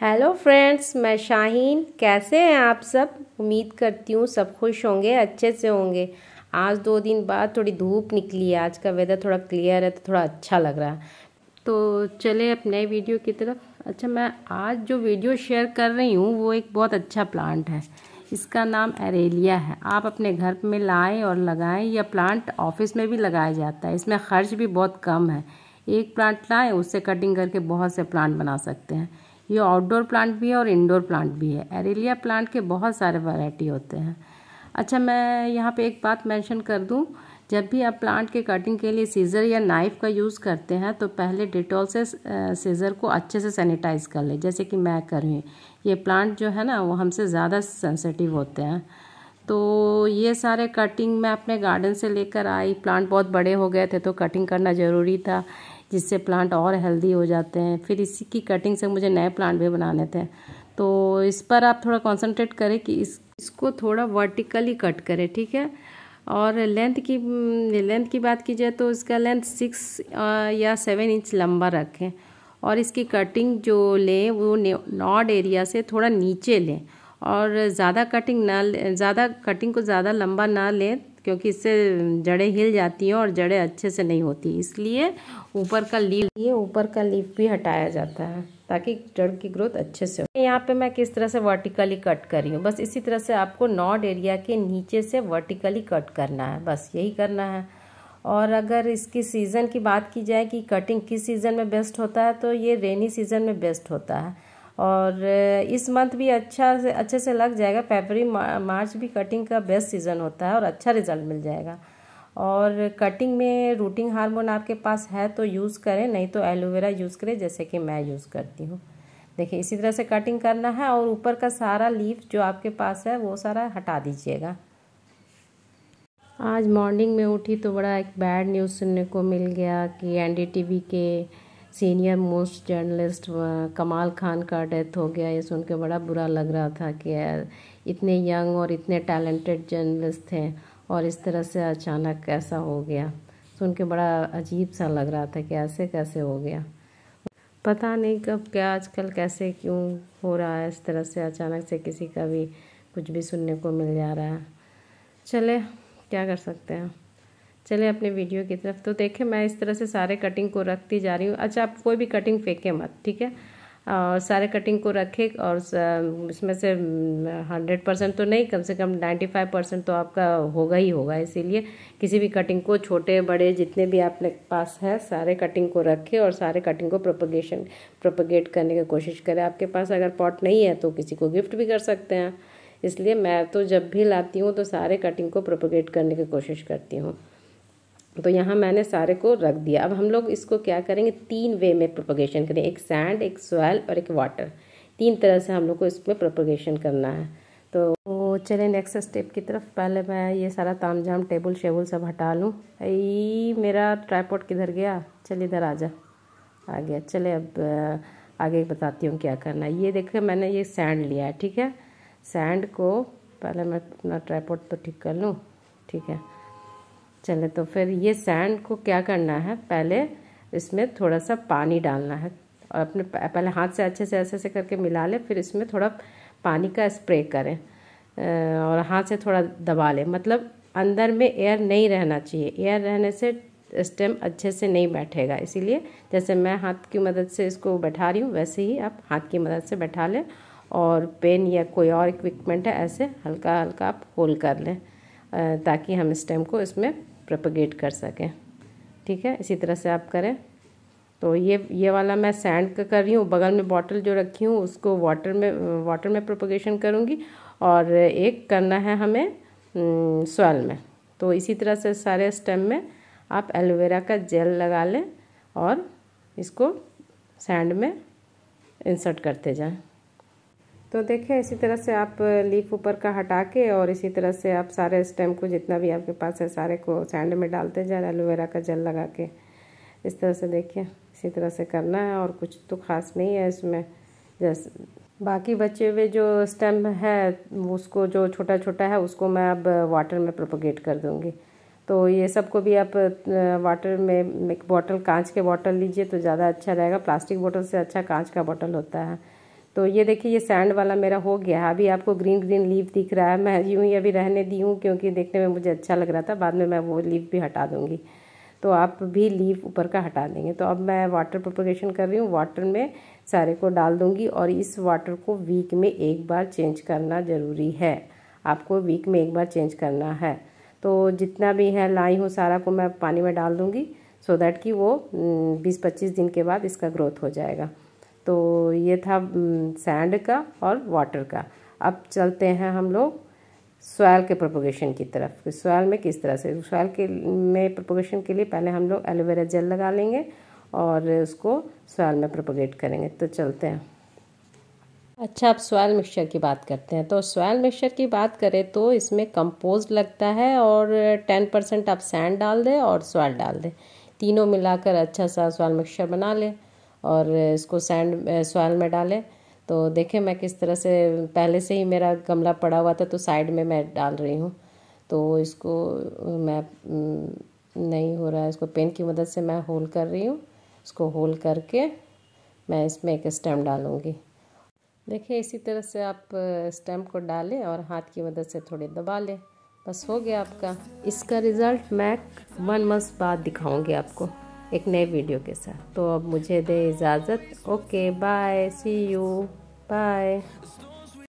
Hello friends मैं शाहीन. कैसे हैं आप सब? उम्मीद करती हूँ सब खुश होंगे, अच्छे से होंगे. आज दो दिन बाद थोड़ी धूप निकली है. आज का वेदर थोड़ा क्लियर है तो थोड़ा अच्छा लग रहा है. तो चले अब नए वीडियो की तरफ़. अच्छा मैं आज जो वीडियो शेयर कर रही हूँ, वो एक बहुत अच्छा प्लांट है. इसका नाम एरेलिया है. आप अपने घर में लाएँ और लगाएँ, या प्लांट ऑफ़िस में भी लगाया जाता है. इसमें खर्च भी बहुत कम है. एक प्लांट लाएँ, उससे कटिंग करके बहुत से प्लांट बना सकते हैं. ये आउटडोर प्लांट भी है और इंडोर प्लांट भी है। एरेलिया प्लांट के बहुत सारे वैरायटी होते हैं। अच्छा मैं यहाँ पे एक बात मेंशन कर दूँ। जब भी आप प्लांट के कटिंग के लिए सीज़र या नाइफ़ का यूज़ करते हैं तो पहले डिटॉल से सीज़र को अच्छे से सैनिटाइज कर लें। जैसे कि मैं कर रही ये प्लांट जो है ना, वो हमसे ज़्यादा सेंसिटिव होते हैं। तो ये सारे कटिंग मैं अपने गार्डन से लेकर आई। प्लांट बहुत बड़े हो गए थे तो कटिंग करना ज़रूरी था। जिससे प्लांट और हेल्दी हो जाते हैं। फिर इसी की कटिंग से मुझे नए प्लांट भी बनाने थे। तो इस पर आप थोड़ा कंसंट्रेट करें कि इस, इसको थोड़ा वर्टिकली कट करें, ठीक है? और लेंथ की लेंथ की बात की जाए तो इसका लेंथ सिक्स या सेवन इंच लंबा रखें। और इसकी कटिंग जो लें, वो नॉड एरिया से थोड़ा नीचे लें। और ज़्यादा कटिंग ना, ज़्यादा कटिंग को ज़्यादा लंबा ना लें क्योंकि इससे जड़ें हिल जाती हैं और जड़ें अच्छे से नहीं होती। इसलिए ऊपर का लीफ ये ऊपर का लीफ भी हटाया जाता है, ताकि जड़ की ग्रोथ अच्छे से हो। यहाँ पे मैं किस तरह से वर्टिकली कट कर रही हूँ? बस इसी तरह से आपको नॉड एरिया के नीचे से वर्टिकली कट करना है। बस यही करना है। और अगर इसकी सीज़न की बात की जाए कि कटिंग किस सीज़न में बेस्ट होता है तो ये रेनी सीज़न में बेस्ट होता है। और इस मंथ भी अच्छा से, अच्छे से लग जाएगा। फेबरी मार्च भी कटिंग का बेस्ट सीज़न होता है और अच्छा रिज़ल्ट मिल जाएगा। और कटिंग में रूटिंग हार्मोन आपके पास है तो यूज़ करें, नहीं तो एलोवेरा यूज़ करें, जैसे कि मैं यूज़ करती हूँ। देखिए, इसी तरह से कटिंग करना है और ऊपर का सारा लीफ जो आपके पास है, वो सारा हटा दीजिएगा। आज मॉर्निंग में उठी तो बड़ा एक बैड न्यूज़ सुनने को मिल गया कि एनडीटीवी के सीनियर मोस्ट जर्नलिस्ट कमाल खान का डेथ हो गया, ये सुन के बड़ा बुरा लग रहा था कि इतने यंग और इतने टैलेंटेड जर्नलिस्ट थे और इस तरह से अचानक कैसा हो गया। सुन के बड़ा अजीब सा लग रहा था कि ऐसे कैसे हो गया। पता नहीं कब क्या आजकल कैसे क्यों हो रहा है, इस तरह से अचानक से किसी का भी कुछ भी सुनने को मिल जा रहा है। चले, क्या कर सकते हैं? चले अपने वीडियो की तरफ़। तो देखें, मैं इस तरह से सारे कटिंग को रखती जा रही हूँ। अच्छा आप कोई भी कटिंग फेंके मत, ठीक है? और सारे कटिंग को रखे और इसमें से हंड्रेड परसेंट तो नहीं, कम से कम नाइन्टी फाइव परसेंट तो आपका होगा ही होगा। इसीलिए किसी भी कटिंग को, छोटे, बड़े, जितने भी आपने पास है, सारे कटिंग को रखे और सारे कटिंग को प्रोपोगेशन प्रोपोगेट करने की कोशिश करें। आपके पास अगर पॉट नहीं है तो किसी को गिफ्ट भी कर सकते हैं। इसलिए मैं तो जब भी लाती हूँ तो सारे कटिंग को प्रोपोगेट करने की कोशिश करती हूँ। तो यहाँ मैंने सारे को रख दिया। अब हम लोग इसको क्या करेंगे? तीन वे में प्रोपोगेशन करें। एक सैंड एक सॉयल और एक वाटर तीन तरह से हम लोग को इसमें प्रोपोगेशन करना है। तो चले नेक्स्ट स्टेप की तरफ़। पहले मैं ये सारा ताम जाम टेबल शेबल सब हटा लूँ। ई मेरा ट्राईपोर्ट किधर गया? चल इधर आ जा। आ गया। चले अब आगे बताती हूँ क्या करना है। ये देखिए मैंने ये सैंड लिया है, ठीक है? सैंड को पहले मैं अपना ट्राईपोर्ट तो ठीक कर लूँ। ठीक है? चले तो फिर ये सैंड को क्या करना है? पहले इसमें थोड़ा सा पानी डालना है। और अपने पहले हाथ से अच्छे से ऐसे ऐसे करके मिला लें, फिर इसमें थोड़ा पानी का स्प्रे करें। और हाथ से थोड़ा दबा लें। मतलब अंदर में एयर नहीं रहना चाहिए। एयर रहने से स्टेम अच्छे से नहीं बैठेगा। इसीलिए जैसे मैं हाथ की मदद से इसको बैठा रही हूँ, वैसे ही आप हाथ की मदद से बैठा लें। और पेन या कोई और इक्विपमेंट है, ऐसे हल्का हल्का आप होल्ड कर लें। ताकि हम स्टेम को इसमें प्रोपगेट कर सकें। ठीक है? इसी तरह से आप करें। तो ये ये वाला मैं सैंड का कर रही हूँ। बगल में बॉटल जो रखी हूँ, उसको वाटर में वाटर में प्रोपोगेशन करूँगी और एक करना है हमें सॉयल में। तो इसी तरह से सारे स्टेम में आप एलोवेरा का जेल लगा लें और इसको सैंड में इंसर्ट करते जाएँ। तो देखें, इसी तरह से आप लीफ ऊपर का हटा के और इसी तरह से आप सारे स्टेम को जितना भी आपके पास है, सारे को सैंड में डालते जाए, एलोवेरा का जल लगा के। इस तरह से देखिए, इसी तरह से करना है और कुछ तो ख़ास नहीं है इसमें। जैसे, बाकी बचे हुए जो स्टेम है, उसको जो छोटा छोटा है, उसको मैं अब वाटर में प्रोपोगेट कर दूँगी। तो ये सबको भी आप, वाटर में, एक बॉटल, कांच के बॉटल लीजिए तो ज़्यादा अच्छा रहेगा। प्लास्टिक बॉटल से अच्छा कांच का बॉटल होता है। तो ये देखिए, ये सैंड वाला मेरा हो गया। है अभी आपको ग्रीन ग्रीन लीव दिख रहा है। मैं यूँ ही अभी रहने दी हूँ, क्योंकि देखने में मुझे अच्छा लग रहा था। बाद में मैं वो लीव भी हटा दूँगी। तो आप भी लीव ऊपर का हटा देंगे। तो अब मैं वाटर प्रोपोगेशन कर रही हूँ। वाटर में सारे को डाल दूँगी और इस वाटर को वीक में एक बार चेंज करना ज़रूरी है। आपको वीक में एक बार चेंज करना है। तो जितना भी है, लाई हूँ, सारा को मैं पानी में डाल दूँगी सो दैट कि वो बीस पच्चीस दिन के बाद इसका ग्रोथ हो जाएगा। तो ये था सैंड का और वाटर का। अब चलते हैं हम लोग सॉयल के प्रोपोगेशन की तरफ़। सॉयल में किस तरह से? सॉयल के, में प्रोपोगेशन के लिए पहले हम लोग एलोवेरा जेल लगा लेंगे और उसको सॉयल में प्रोपोगेट करेंगे। तो चलते हैं। अच्छा अब सॉयल मिक्सचर की बात करते हैं। तो सॉयल मिक्सचर की बात करें तो इसमें कंपोज लगता है और टेन परसेंट आप सैंड डाल दें और सॉयल डाल दें। तीनों मिलाकर अच्छा सा सॉयल मिक्सचर बना लें। और इसको सैंड सॉयल में डालें। तो देखें मैं किस तरह से, पहले से ही मेरा गमला पड़ा हुआ था तो साइड में मैं डाल रही हूँ। तो इसको मैं नहीं हो रहा है, इसको पेन की मदद से मैं होल कर रही हूँ। इसको होल करके मैं इसमें एक स्टेम डालूँगी। देखिए इसी तरह से आप स्टैम्प को डालें और हाथ की मदद से थोड़ी दबा लें। बस हो गया आपका। इसका रिज़ल्ट मैं वन मंथ बाद दिखाऊँगी आपको। एक नए वीडियो के साथ। तो अब मुझे दे इजाज़त। Okay bye see you bye